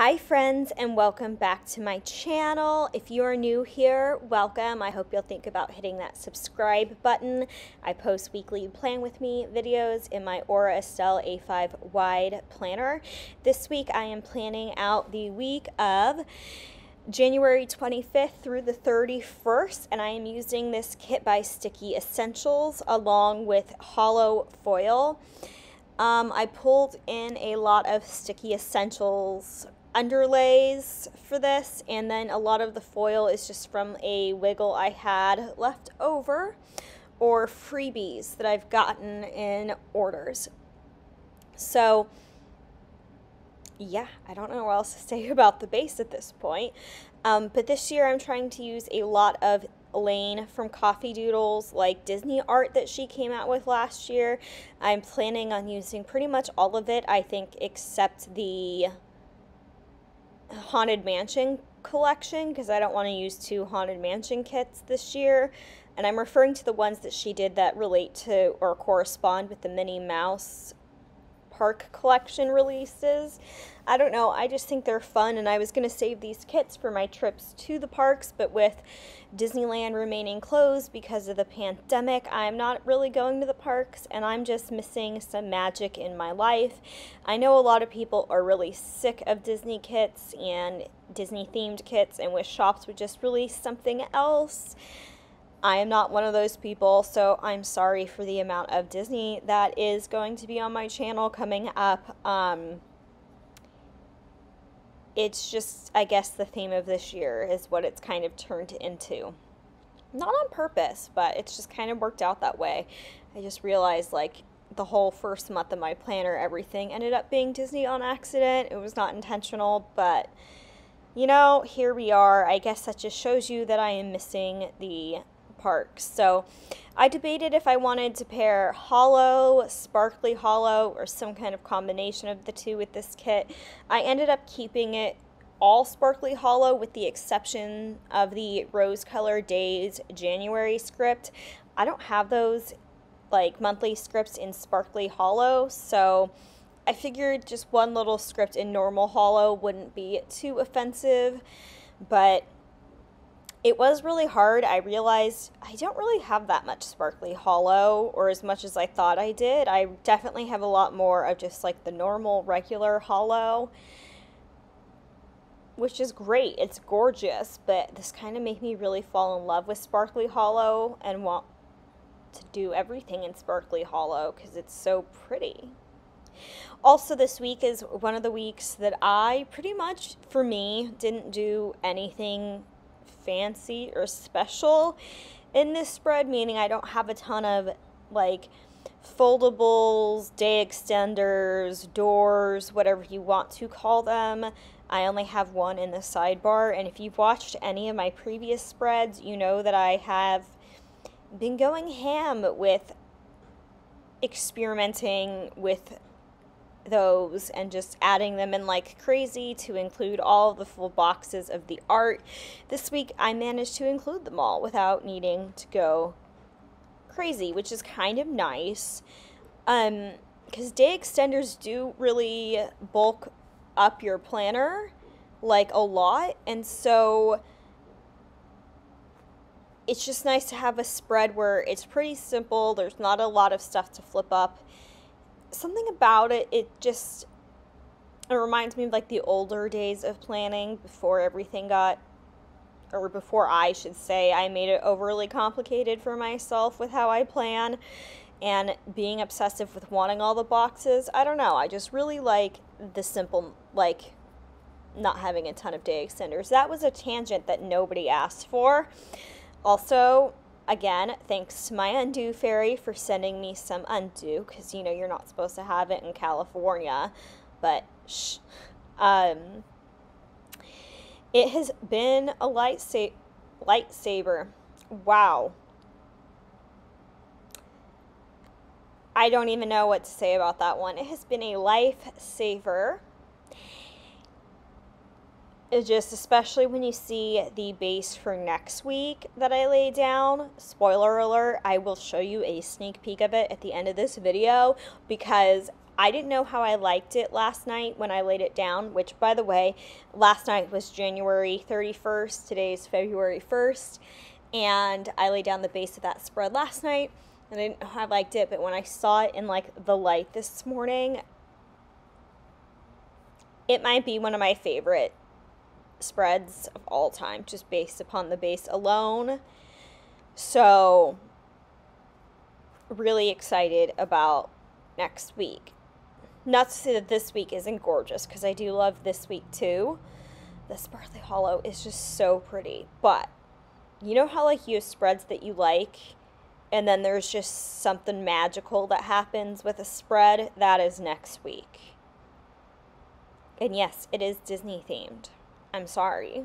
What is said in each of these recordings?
Hi friends and welcome back to my channel. If you are new here, welcome. I hope you'll think about hitting that subscribe button. I post weekly plan with me videos in my Aura Estelle A5 wide planner. This week I am planning out the week of January 25th through the 31st and I am using this kit by Sticky Essentials along with hollow foil. Um, I pulled in a lot of Sticky Essentials underlays for this and then a lot of the foil is just from a wiggle I had left over or freebies that I've gotten in orders. So yeah, I don't know what else to say about the base at this point. Um, but this year I'm trying to use a lot of Elaine from Coffee Doodles, like Disney art that she came out with last year. I'm planning on using pretty much all of it, I think, except the Haunted Mansion collection because I don't want to use two Haunted Mansion kits this year. And I'm referring to the ones that she did that relate to or correspond with the Minnie Mouse park collection releases. I don't know, I just think they're fun and I was going to save these kits for my trips to the parks, but with Disneyland remaining closed because of the pandemic, I'm not really going to the parks and I'm just missing some magic in my life. I know a lot of people are really sick of Disney kits and Disney themed kits and wish shops would just release something else. I am not one of those people, so I'm sorry for the amount of Disney that is going to be on my channel coming up. Um, it's just, I guess, the theme of this year is what it's kind of turned into. Not on purpose, but it's just kind of worked out that way. I just realized, like, the whole first month of my planner, everything ended up being Disney on accident. It was not intentional, but you know, here we are. I guess that just shows you that I am missing the parks. So I debated if I wanted to pair hollow, sparkly hollow, or some kind of combination of the two with this kit. I ended up keeping it all sparkly hollow with the exception of the Rose Colored Daze January script. I don't have those like monthly scripts in sparkly hollow, so I figured just one little script in normal hollow wouldn't be too offensive, but it was really hard. I realized I don't really have that much sparkly hollow or as much as I thought I did. I definitely have a lot more of just like the normal regular hollow, which is great. It's gorgeous, but this kind of made me really fall in love with sparkly hollow and want to do everything in sparkly hollow because it's so pretty. Also, this week is one of the weeks that I pretty much, for me, didn't do anything fancy or special in this spread, meaning I don't have a ton of like foldables, day extenders, doors, whatever you want to call them. I only have one in the sidebar, and if you've watched any of my previous spreads, you know that I have been going ham with experimenting with those and just adding them in like crazy to include all the full boxes of the art. This week I managed to include them all without needing to go crazy, which is kind of nice. Um because day extenders do really bulk up your planner like a lot and so it's just nice to have a spread where it's pretty simple there's not a lot of stuff to flip up something about it, it just it reminds me of like the older days of planning before everything got or before I should say I made it overly complicated for myself with how I plan and being obsessive with wanting all the boxes. I don't know. I just really like the simple like not having a ton of day extenders. That was a tangent that nobody asked for. Also, again, thanks to my Un-du fairy for sending me some Un-du because you know you're not supposed to have it in California, but shh. Um, it has been a lightsa- lightsaber. Wow. I don't even know what to say about that one. It has been a lifesaver just especially when you see the base for next week that I lay down. Spoiler alert, I will show you a sneak peek of it at the end of this video because I didn't know how I liked it last night when I laid it down, which, by the way, last night was January 31st. Today's February 1st. And I laid down the base of that spread last night and I didn't know how I liked it, but when I saw it in like the light this morning, it might be one of my favorite spreads of all time, just based upon the base alone. So, really excited about next week. Not to say that this week isn't gorgeous, because I do love this week too. The Sparkly Hollow is just so pretty. But, you know how, like, you have spreads that you like, and then there's just something magical that happens with a spread? That is next week. And yes, it is Disney themed. I'm sorry.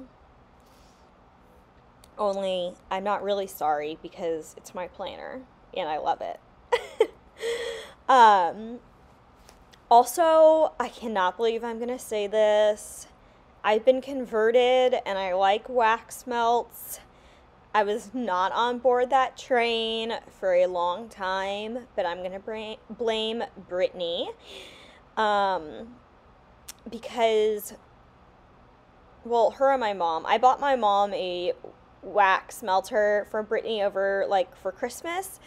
Only I'm not really sorry because it's my planner and I love it. um, also, I cannot believe I'm going to say this. I've been converted and I like wax melts. I was not on board that train for a long time, but I'm going to blame Brittany. Um, because well, her and my mom. I bought my mom a wax melter for Brittany over like for Christmas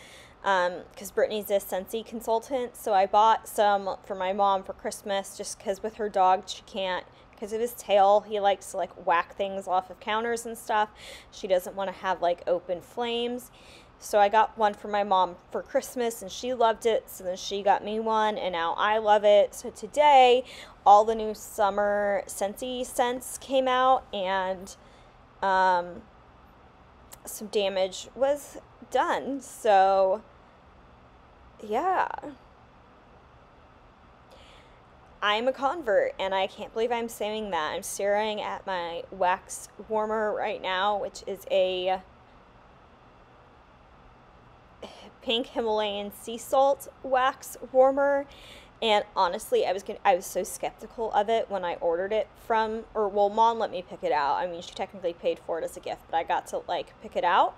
because um, Brittany's a Scentsy consultant. So I bought some for my mom for Christmas just because with her dog she can't because of his tail he likes to like whack things off of counters and stuff. She doesn't want to have like open flames. So I got one for my mom for Christmas and she loved it. So then she got me one and now I love it. So today all the new summer Scentsy scents came out and um, some damage was done. So yeah. I'm a convert and I can't believe I'm saying that. I'm staring at my wax warmer right now, which is a pink Himalayan sea salt wax warmer. And honestly, I was I was so skeptical of it when I ordered it from, or well, mom let me pick it out. I mean, she technically paid for it as a gift, but I got to like pick it out.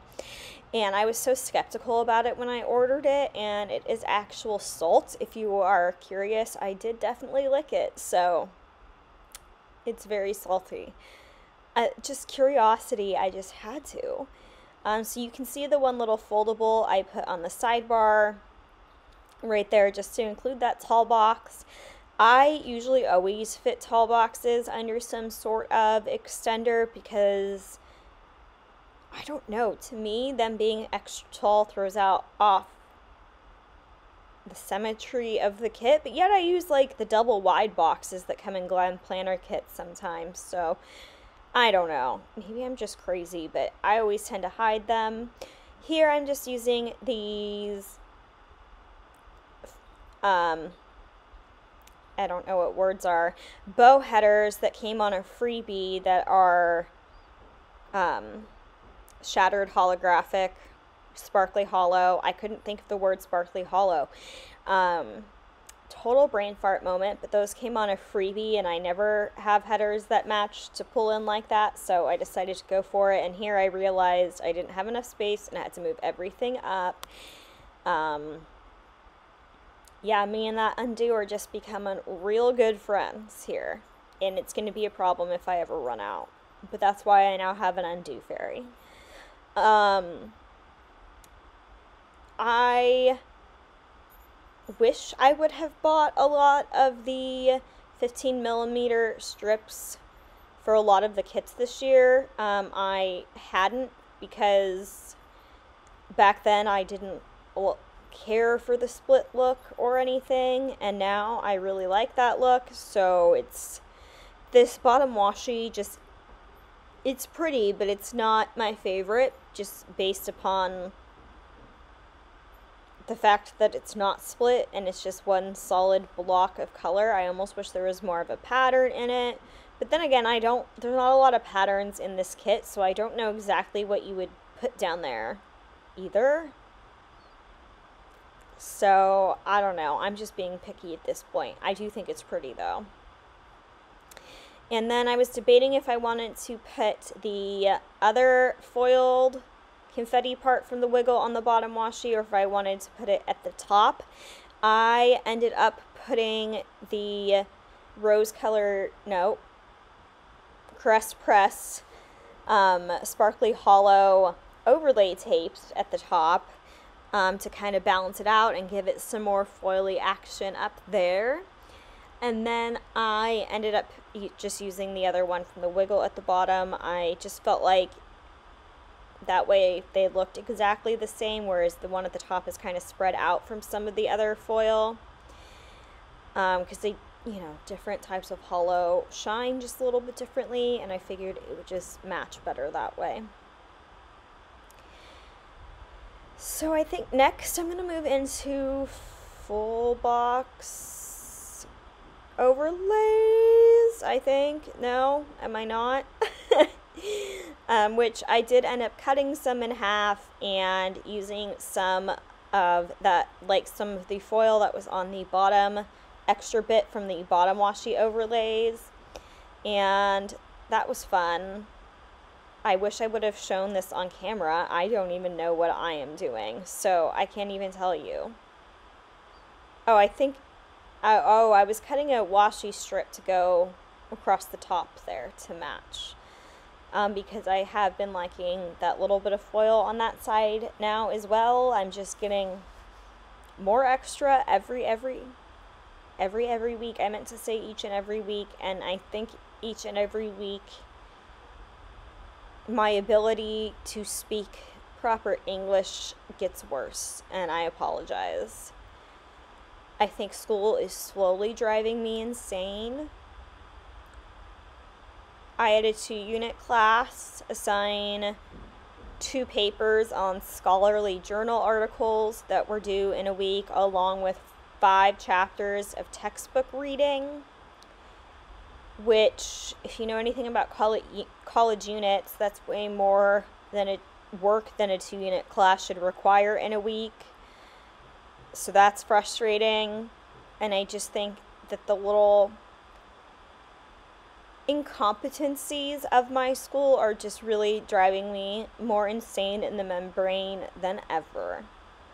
And I was so skeptical about it when I ordered it, and it is actual salt. If you are curious, I did definitely lick it, so it's very salty. Uh, just curiosity, I just had to. Um, so you can see the one little foldable I put on the sidebar right there just to include that tall box. I usually always fit tall boxes under some sort of extender because I don't know, to me them being extra tall throws out off the symmetry of the kit, but yet I use like the double wide boxes that come in Glam Planner kits sometimes. So I don't know. Maybe I'm just crazy, but I always tend to hide them. Here I'm just using these, um, I don't know what words are, bow headers that came on a freebie that are um, shattered holographic, sparkly hollow. I couldn't think of the word sparkly hollow. Um, total brain fart moment, but those came on a freebie and I never have headers that match to pull in like that, so I decided to go for it. And here I realized I didn't have enough space and I had to move everything up. Um, yeah, me and that Un-du are just becoming real good friends here. And it's going to be a problem if I ever run out. But that's why I now have an Un-du fairy. Um, I wish I would have bought a lot of the 15 millimeter strips for a lot of the kits this year. Um, I hadn't because back then I didn't care for the split look or anything, and now I really like that look. So it's this bottom washi just it's pretty, but it's not my favorite just based upon the fact that it's not split and it's just one solid block of color. I almost wish there was more of a pattern in it. But then again, I don't, there's not a lot of patterns in this kit, so I don't know exactly what you would put down there either. So, I don't know. I'm just being picky at this point. I do think it's pretty though. And then I was debating if I wanted to put the other foiled confetti part from the wiggle on the bottom washi or if I wanted to put it at the top. I ended up putting the rose color, no, Crest Press um, sparkly hollow overlay tapes at the top um, to kind of balance it out and give it some more foily action up there. And then I ended up just using the other one from the wiggle at the bottom. I just felt like that way they looked exactly the same, whereas the one at the top is kind of spread out from some of the other foil. Because um, they, you know, different types of hollow shine just a little bit differently, and I figured it would just match better that way. So I think next I'm going to move into full box overlays, I think. No, am I not? um, which I did end up cutting some in half and using some of that, like some of the foil that was on the bottom extra bit from the bottom washi overlays. And that was fun. I wish I would have shown this on camera. I don't even know what I am doing, so I can't even tell you. Oh, I think, uh, oh, I was cutting a washi strip to go across the top there to match. Um, because I have been liking that little bit of foil on that side now as well. I'm just getting more extra every, every, every, every week. I meant to say each and every week, and I think each and every week my ability to speak proper English gets worse, and I apologize. I think school is slowly driving me insane. I had a two unit class assign two papers on scholarly journal articles that were due in a week, along with five chapters of textbook reading which, if you know anything about college, college units, that's way more than a work than a two unit class should require in a week. So that's frustrating. And I just think that the little incompetencies of my school are just really driving me more insane in the membrane than ever.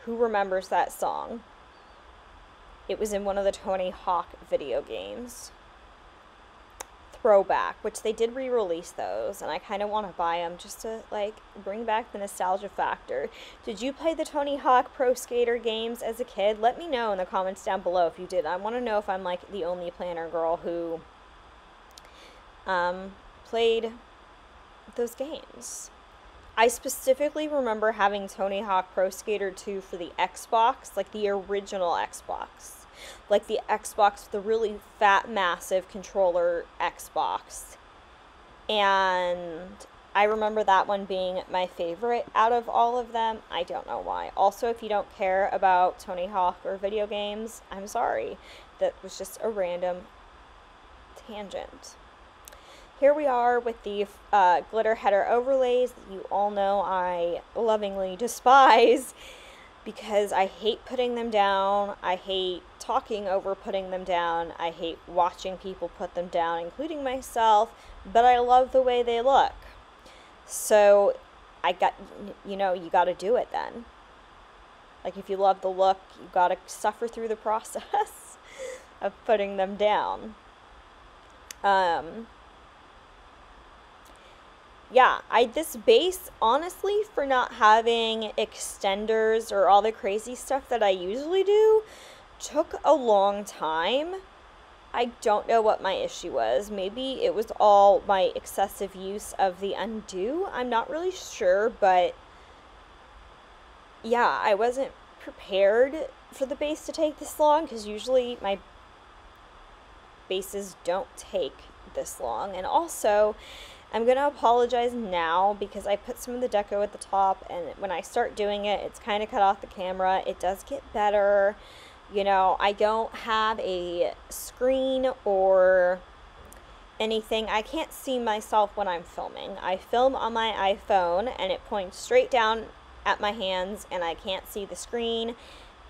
Who remembers that song? It was in one of the Tony Hawk video games throwback, which they did re-release those, and I kind of want to buy them just to like bring back the nostalgia factor. Did you play the Tony Hawk Pro Skater games as a kid? Let me know in the comments down below if you did. I want to know if I'm like the only planner girl who um, played those games. I specifically remember having Tony Hawk Pro Skater 2 for the Xbox, like the original Xbox like the Xbox, the really fat, massive controller Xbox. And I remember that one being my favorite out of all of them. I don't know why. Also, if you don't care about Tony Hawk or video games, I'm sorry. That was just a random tangent. Here we are with the uh, glitter header overlays that you all know I lovingly despise because I hate putting them down. I hate talking over putting them down. I hate watching people put them down, including myself, but I love the way they look. So I got, you know, you got to do it then. Like if you love the look, you got to suffer through the process of putting them down. Um, yeah, I this base honestly for not having extenders or all the crazy stuff that I usually do took a long time. I don't know what my issue was. Maybe it was all my excessive use of the Un-du. I'm not really sure, but yeah, I wasn't prepared for the base to take this long because usually my bases don't take this long. And also, I'm going to apologize now because I put some of the deco at the top and when I start doing it, it's kind of cut off the camera. It does get better. You know, I don't have a screen or anything. I can't see myself when I'm filming. I film on my iPhone and it points straight down at my hands and I can't see the screen.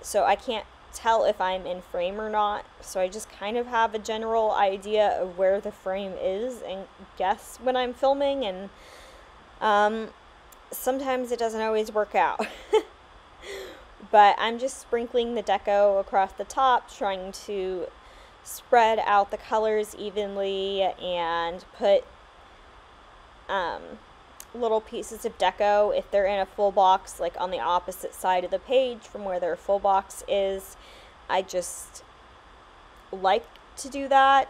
So I can't tell if I'm in frame or not. So I just kind of have a general idea of where the frame is and guess when I'm filming. And um, sometimes it doesn't always work out. but I'm just sprinkling the deco across the top, trying to spread out the colors evenly and put um, little pieces of deco if they're in a full box, like on the opposite side of the page from where their full box is. I just like to do that.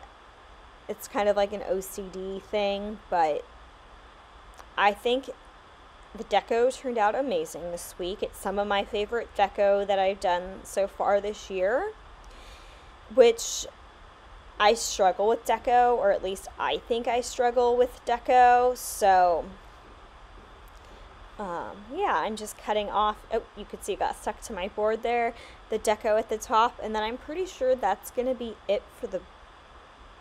It's kind of like an OCD thing, but I think the deco turned out amazing this week. It's some of my favorite deco that I've done so far this year, which I struggle with deco, or at least I think I struggle with deco. So, um, yeah, I'm just cutting off. Oh, you could see it got stuck to my board there. The deco at the top, and then I'm pretty sure that's going to be it for the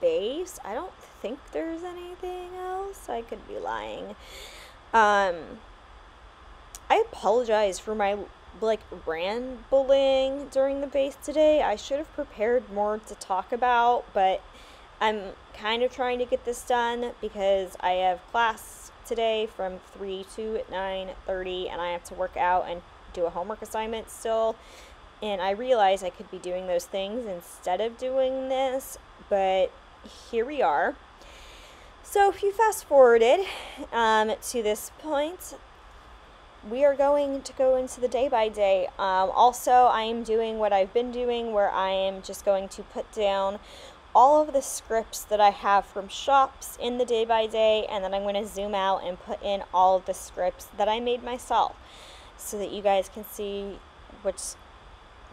base. I don't think there's anything else. I could be lying. Um, I apologize for my like rambling during the base today. I should have prepared more to talk about, but I'm kind of trying to get this done because I have class today from 3 to 9:30 and I have to work out and do a homework assignment still. And I realize I could be doing those things instead of doing this, but here we are. So if you fast forwarded um, to this point, we are going to go into the day by day. Um, also, I am doing what I've been doing where I am just going to put down all of the scripts that I have from shops in the day by day, and then I'm going to zoom out and put in all of the scripts that I made myself so that you guys can see which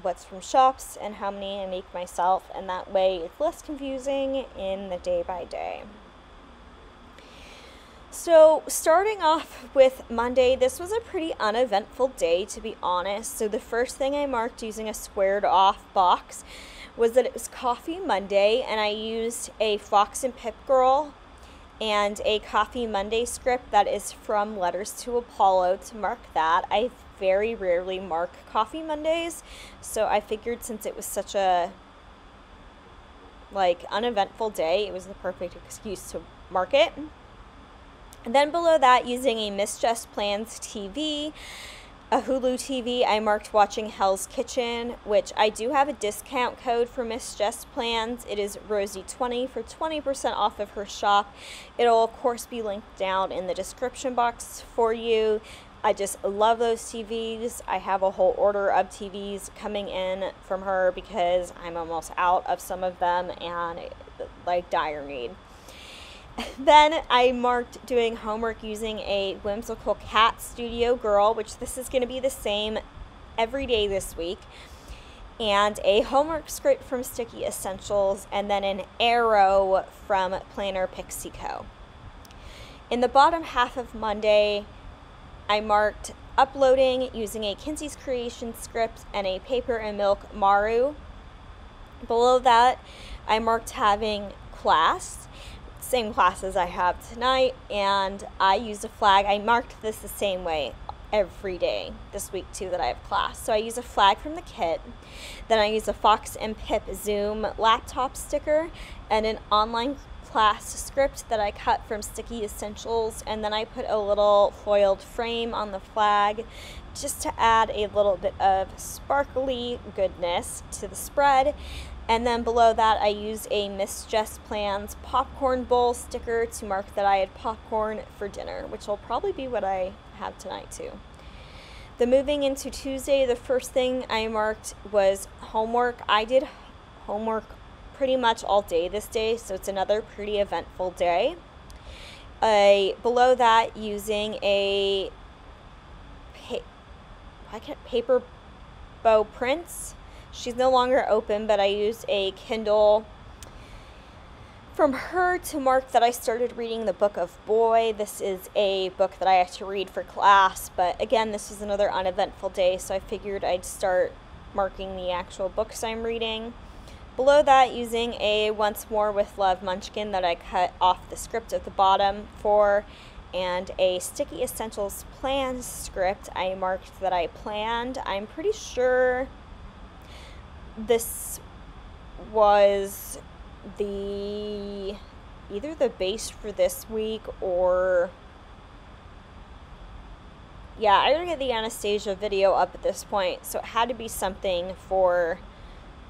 what's from shops and how many I make myself, and that way it's less confusing in the day by day. So, starting off with Monday, this was a pretty uneventful day to be honest. So, the first thing I marked using a squared off box was that it was Coffee Monday, and I used a Fox and Pip Girl and a Coffee Monday script that is from Letters to Apollo to mark that. I very rarely mark Coffee Mondays, so I figured since it was such a like uneventful day, it was the perfect excuse to mark it. And then below that, using a Miss Jess Plans TV, a Hulu TV, I marked watching Hell's Kitchen, which I do have a discount code for Miss Jess Plans. It is Rosey20 for 20% off of her shop. It'll, of course, be linked down in the description box for you. I just love those TVs. I have a whole order of TVs coming in from her because I'm almost out of some of them and like dire need. then I marked doing homework using a whimsical cat studio girl, which this is going to be the same every day this week, and a homework script from Sticky Essentials, and then an arrow from Planner Pixie Co. In the bottom half of Monday, I marked uploading using a Kinsey's Creation script and a Paper and Milk Maru. Below that, I marked having class same classes I have tonight, and I used a flag. I marked this the same way every day this week too that I have class. So I use a flag from the kit, then I use a Fox and Pip Zoom laptop sticker and an online class script that I cut from Sticky Essentials, and then I put a little foiled frame on the flag just to add a little bit of sparkly goodness to the spread. And then below that, I used a Miss Jess Plans popcorn bowl sticker to mark that I had popcorn for dinner, which will probably be what I have tonight too. The moving into Tuesday, the first thing I marked was homework. I did homework pretty much all day this day, so it's another pretty eventful day. I below that, using a pa- paper bow prints She's no longer open, but I used a Kindle from her to mark that I started reading the Book of Boy. This is a book that I have to read for class, but again, this is another uneventful day, so I figured I'd start marking the actual books I'm reading. Below that, using a Once More with Love Munchkin that I cut off the script at the bottom for, and a Sticky Essentials plan script I marked that I planned. I'm pretty sure this was the either the base for this week or yeah, I gotta get the Anastasia video up at this point, so it had to be something for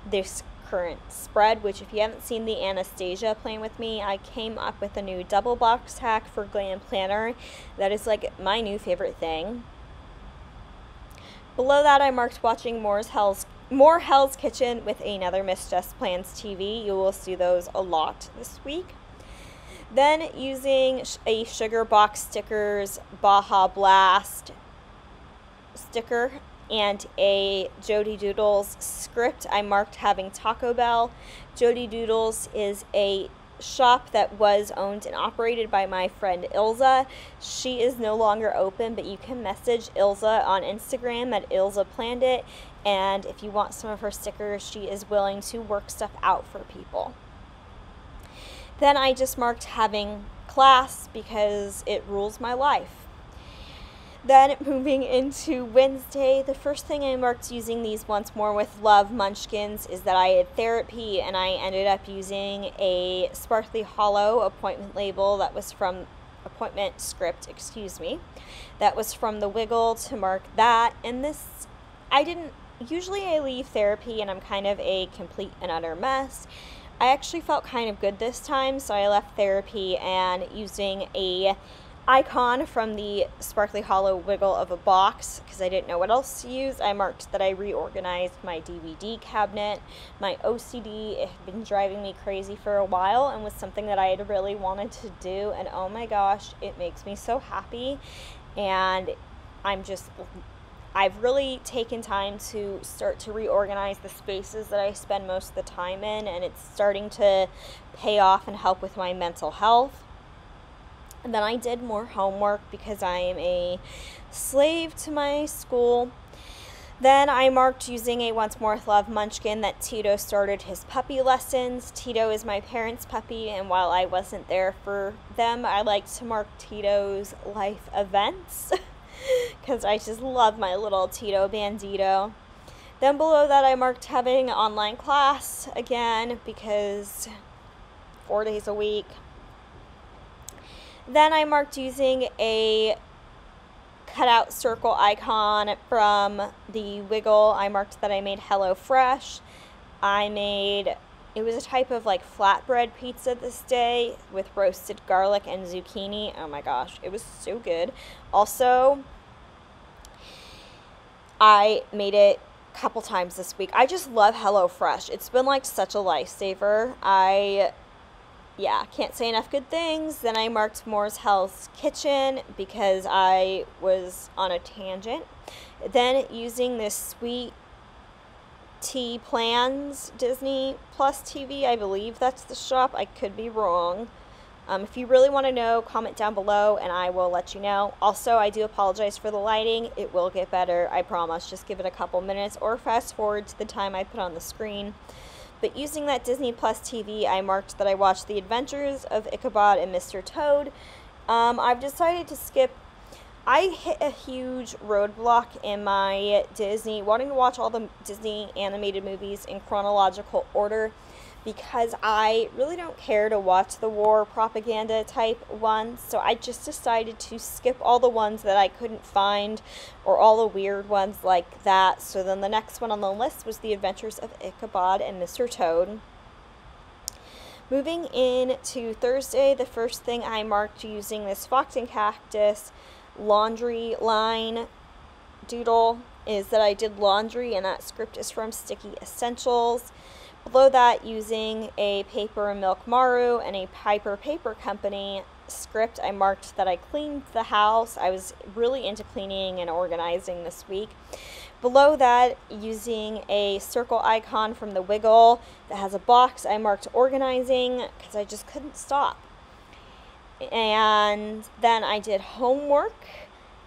this current spread, which if you haven't seen the Anastasia plan with me, I came up with a new double box hack for Glam Planner. That is like my new favorite thing. Below that, I marked watching Moore's Hell's more Hell's Kitchen with another Miss Jess Plans TV. You will see those a lot this week. Then using a Sugar Box Stickers Baja Blast sticker and a Jody Doodles script. I marked having Taco Bell. Jody Doodles is a shop that was owned and operated by my friend Ilza. She is no longer open, but you can message Ilza on Instagram at Ilza Planned It. And if you want some of her stickers, she is willing to work stuff out for people. Then I just marked having class because it rules my life. Then moving into Wednesday, the first thing I marked using these once more with love munchkins is that I had therapy and I ended up using a sparkly hollow appointment label that was from appointment script, excuse me, that was from the Wiggle to mark that. And this, I didn't, usually I leave therapy and I'm kind of a complete and utter mess. I actually felt kind of good this time, so I left therapy and using a icon from the Sparkly Hollow wiggle of a box because I didn't know what else to use. I marked that I reorganized my DVD cabinet. My OCD had been driving me crazy for a while and was something that I had really wanted to do. And oh my gosh, it makes me so happy. And I'm just, I've really taken time to start to reorganize the spaces that I spend most of the time in, and it's starting to pay off and help with my mental health. And then I did more homework because I am a slave to my school. Then I marked using a Once More Love Munchkin that Tito started his puppy lessons. Tito is my parents' puppy, and while I wasn't there for them, I like to mark Tito's life events because I just love my little Tito Bandito. Then below that, I marked having online class again because four days a week. Then I marked using a cutout circle icon from the Wiggle. I marked that I made Hello Fresh. I made, it was a type of like flatbread pizza this day with roasted garlic and zucchini. Oh my gosh, it was so good. Also, I made it a couple times this week. I just love HelloFresh. It's been like such a lifesaver. I yeah, can't say enough good things. Then I marked Moore's Hell's Kitchen because I was on a tangent. Then using this sweet tea plans Disney Plus TV, I believe that's the shop. I could be wrong. Um, if you really want to know, comment down below and I will let you know. Also, I do apologize for the lighting. It will get better, I promise. Just give it a couple minutes or fast forward to the time I put on the screen. But using that Disney Plus TV, I marked that I watched The Adventures of Ichabod and Mr. Toad. Um, I've decided to skip. I hit a huge roadblock in my Disney, wanting to watch all the Disney animated movies in chronological order because I really don't care to watch the war propaganda type ones. So I just decided to skip all the ones that I couldn't find or all the weird ones like that. So then the next one on the list was The Adventures of Ichabod and Mr. Toad. Moving in to Thursday, the first thing I marked using this Fox and Cactus laundry line doodle is that I did laundry, and that script is from Sticky Essentials. Below that, using a Paper and Milk Maru and a Piper Paper Company script, I marked that I cleaned the house. I was really into cleaning and organizing this week. Below that, using a circle icon from the Wiggle that has a box, I marked organizing because I just couldn't stop. And then I did homework.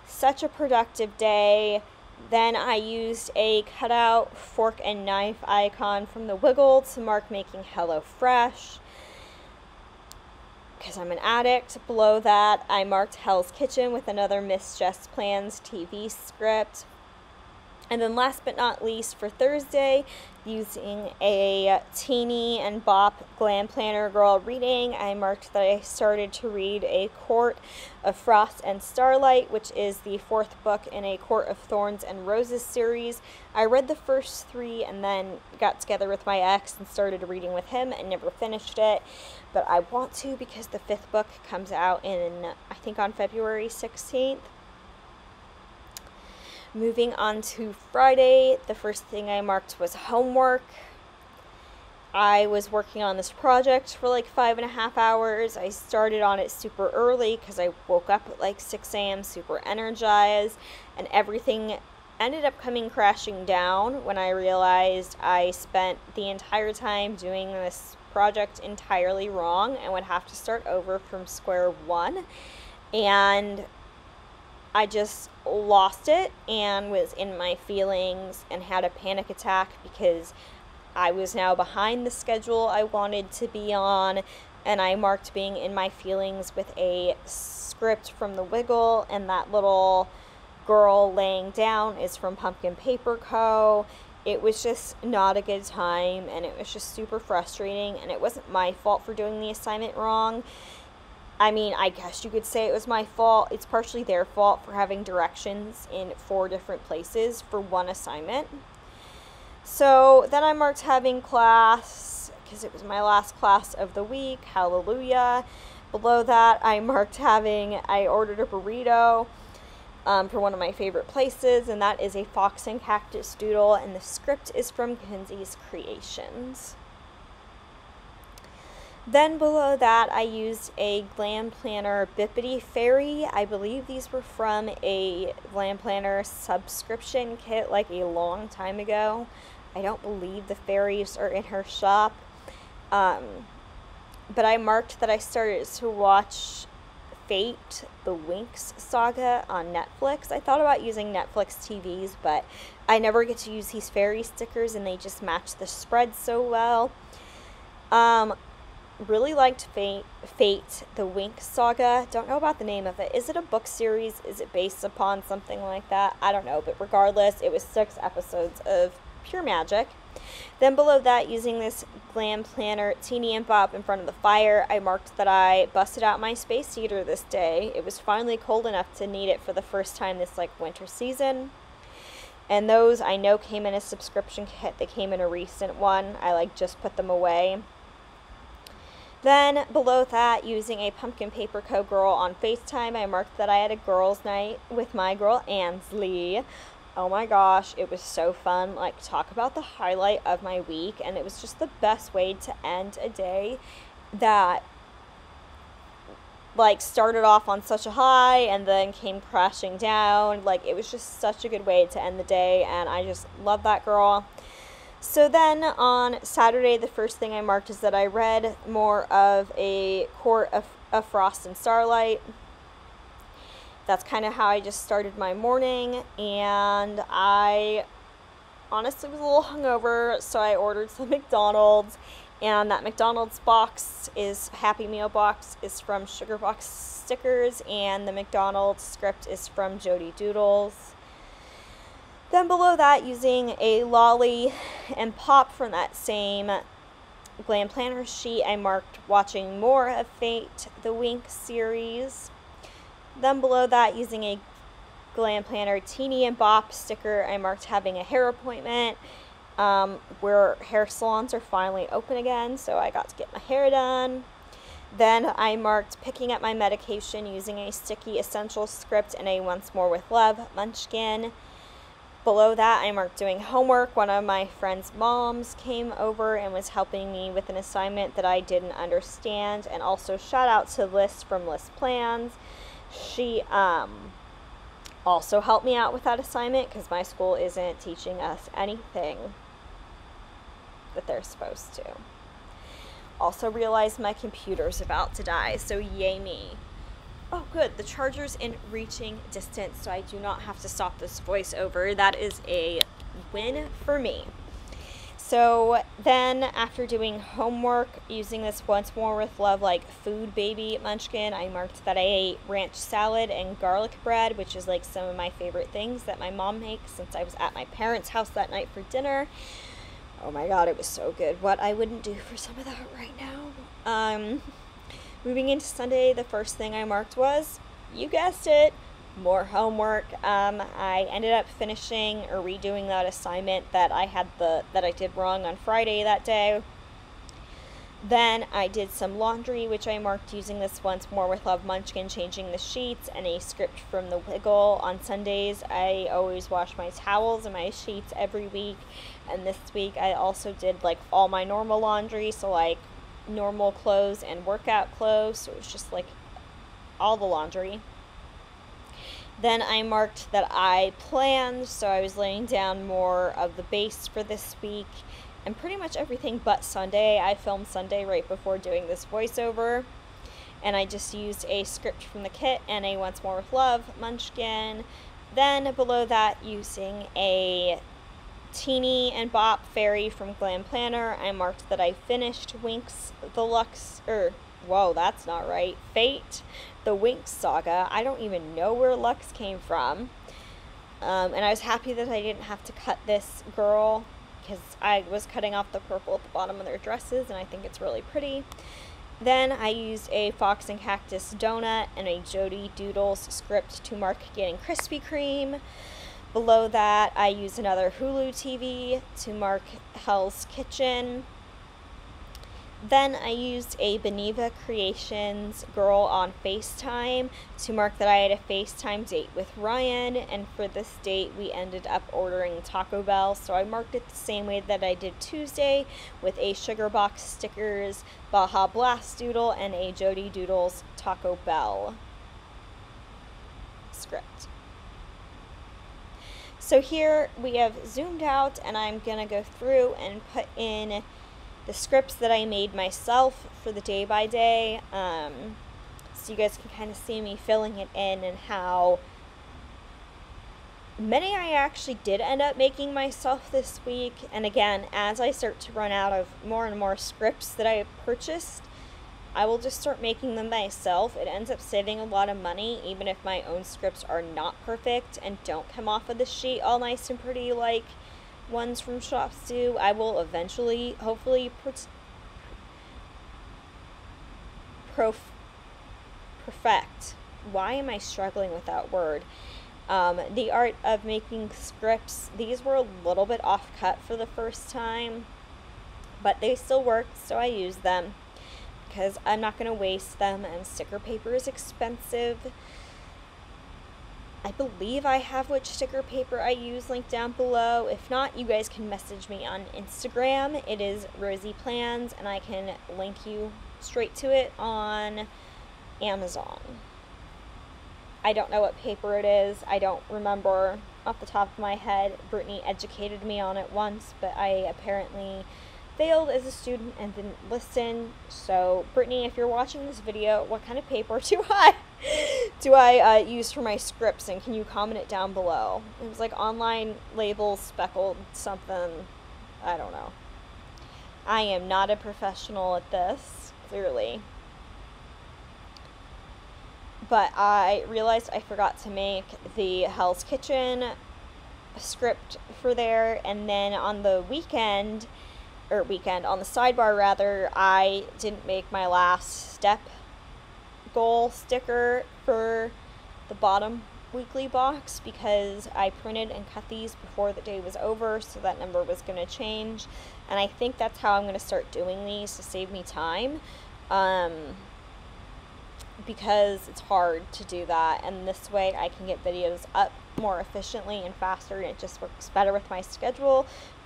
Such a productive day. Then I used a cutout fork and knife icon from the Wiggle to mark making Hello Fresh. Because I'm an addict. Below that, I marked Hell's Kitchen with another Miss Jess Plans TV script. And then last but not least for Thursday, using a teeny and bop glam planner girl reading, I marked that I started to read A Court of Frost and Starlight, which is the fourth book in a Court of Thorns and Roses series. I read the first three and then got together with my ex and started reading with him and never finished it. But I want to because the fifth book comes out in, I think, on February 16th. Moving on to Friday, the first thing I marked was homework. I was working on this project for like five and a half hours. I started on it super early because I woke up at like 6 a.m., super energized, and everything ended up coming crashing down when I realized I spent the entire time doing this project entirely wrong and would have to start over from square one. And I just lost it and was in my feelings and had a panic attack because I was now behind the schedule I wanted to be on and I marked being in my feelings with a script from The Wiggle and that little girl laying down is from Pumpkin Paper Co. It was just not a good time and it was just super frustrating and it wasn't my fault for doing the assignment wrong. I mean, I guess you could say it was my fault. It's partially their fault for having directions in four different places for one assignment. So then I marked having class because it was my last class of the week. Hallelujah. Below that, I marked having, I ordered a burrito um, for one of my favorite places, and that is a Fox and Cactus Doodle, and the script is from Kenzie's Creations. Then below that, I used a Glam Planner Bippity Fairy. I believe these were from a Glam Planner subscription kit like a long time ago. I don't believe the fairies are in her shop. Um, but I marked that I started to watch Fate, the Winx saga on Netflix. I thought about using Netflix TVs, but I never get to use these fairy stickers and they just match the spread so well. Um, really liked Fate, Fate, the Winx Saga. Don't know about the name of it. Is it a book series? Is it based upon something like that? I don't know. But regardless, it was six episodes of pure magic. Then below that, using this Glam Planner Teeny and Bop in front of the fire, I marked that I busted out my space heater this day. It was finally cold enough to need it for the first time this like winter season. And those I know came in a subscription kit. They came in a recent one. I like just put them away. Then below that, using a Pumpkin Paper Co. girl on FaceTime, I marked that I had a girls' night with my girl Ansley. Oh my gosh, it was so fun. Like, talk about the highlight of my week, and it was just the best way to end a day that like started off on such a high and then came crashing down. Like it was just such a good way to end the day and I just love that girl. So then on Saturday, the first thing I marked is that I read more of a Court of, of Frost and Starlight. That's kind of how I just started my morning, and I honestly was a little hungover, so I ordered some McDonald's, and that McDonald's box is Happy Meal box is from Sugar Box Stickers, and the McDonald's script is from Jody Doodles. Then below that, using a lolly and pop from that same Glam Planner sheet, I marked watching more of Fate, the Winx series. Then below that, using a Glam Planner Teeny and Bop sticker, I marked having a hair appointment um, where hair salons are finally open again, so I got to get my hair done. Then I marked picking up my medication using a sticky essential script and a Once More with Love munchkin. Below that, I marked doing homework. One of my friend's moms came over and was helping me with an assignment that I didn't understand. And also, shout out to Lyss from Lyss Plans. She um, also helped me out with that assignment because my school isn't teaching us anything that they're supposed to. Also, realized my computer's about to die, so yay me. Oh, good. The charger's in reaching distance, so I do not have to stop this voiceover. That is a win for me. So then, after doing homework, using this Once More with Love like food baby munchkin, I marked that I ate ranch salad and garlic bread, which is like some of my favorite things that my mom makes since I was at my parents' house that night for dinner. Oh my god, it was so good. What I wouldn't do for some of that right now. Um, moving into Sunday, the first thing I marked was, you guessed it, more homework. Um, I ended up finishing or redoing that assignment that I had the that I did wrong on Friday that day. Then I did some laundry, which I marked using this once more with Love Munchkin, changing the sheets and a script from the Wiggle. On Sundays, I always wash my towels and my sheets every week. And this week, I also did like all my normal laundry, so like normal clothes and workout clothes. So it was just like all the laundry. Then I marked that I planned, so I was laying down more of the base for this week and pretty much everything but Sunday. I filmed Sunday right before doing this voiceover, and I just used a script from the kit and a Once More with Love Munchkin. Then below that, using a Teeny and Bop Fairy from Glam Planner, I marked that I finished Winx the Lux, er, whoa, that's not right. Fate, the Winx saga. I don't even know where Lux came from. Um, and I was happy that I didn't have to cut this girl because I was cutting off the purple at the bottom of their dresses and I think it's really pretty. Then I used a Fox and Cactus donut and a Jody Doodles script to mark getting Krispy Kreme. Below that, I used another Hulu TV to mark Hell's Kitchen. Then I used a Beneva Creations girl on FaceTime to mark that I had a FaceTime date with Ryan. And for this date, we ended up ordering Taco Bell. So I marked it the same way that I did Tuesday with a Sugar Box stickers, Baja Blast Doodle, and a Jody Doodles Taco Bell script. So here we have zoomed out, and I'm going to go through and put in the scripts that I made myself for the day by day. Um, so you guys can kind of see me filling it in and how many I actually did end up making myself this week. And again, as I start to run out of more and more scripts that I purchased, I will just start making them myself. It ends up saving a lot of money, even if my own scripts are not perfect and don't come off of the sheet all nice and pretty like ones from shops do. I will eventually, hopefully, prof- perfect. Why am I struggling with that word? Um, the art of making scripts. These were a little bit off cut for the first time, but they still worked, so I used them because I'm not going to waste them, and sticker paper is expensive. I believe I have which sticker paper I use linked down below. If not, you guys can message me on Instagram. It is Rosey Plans, and I can link you straight to it on Amazon. I don't know what paper it is. I don't remember off the top of my head. Brittany educated me on it once, but I apparently failed as a student and didn't listen. So, Brittany, if you're watching this video, what kind of paper do I do I uh, use for my scripts, and can you comment it down below? It was like online labels speckled something. I don't know. I am not a professional at this, clearly. But I realized I forgot to make the Hell's Kitchen script for there, and then on the weekend, or weekend, on the sidebar rather, I didn't make my last step goal sticker for the bottom weekly box because I printed and cut these before the day was over, so that number was going to change. And I think that's how I'm going to start doing these to save me time. Um, because it's hard to do that, and this way I can get videos up more efficiently and faster, and it just works better with my schedule.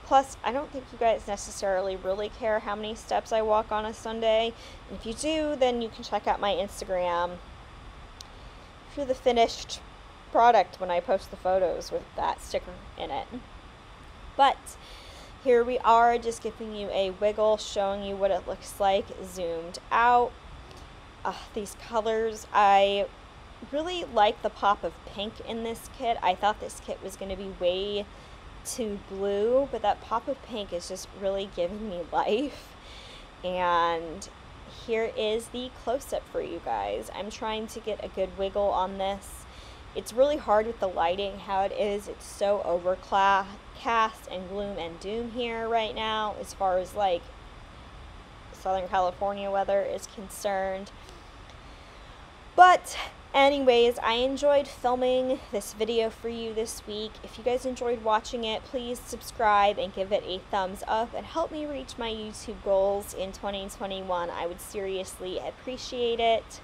Plus, I don't think you guys necessarily really care how many steps I walk on a Sunday. And if you do, then you can check out my Instagram for the finished product when I post the photos with that sticker in it. But here we are just giving you a wiggle showing you what it looks like zoomed out. Uh, these colors, I really like the pop of pink in this kit. I thought this kit was going to be way to blue, but that pop of pink is just really giving me life. And here is the close-up for you guys. I'm trying to get a good wiggle on this. It's really hard with the lighting how it is. It's so overcast and gloom and doom here right now as far as like Southern California weather is concerned. But anyways, I enjoyed filming this video for you this week. If you guys enjoyed watching it, please subscribe and give it a thumbs up and help me reach my YouTube goals in 2021. I would seriously appreciate it.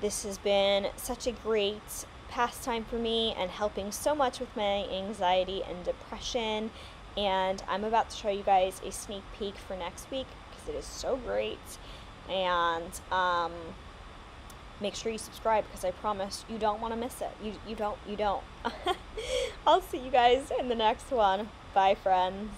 This has been such a great pastime for me and helping so much with my anxiety and depression. And I'm about to show you guys a sneak peek for next week because it is so great. And, um, make sure you subscribe because I promise you don't want to miss it. You, you don't, you don't. I'll see you guys in the next one. Bye, friends.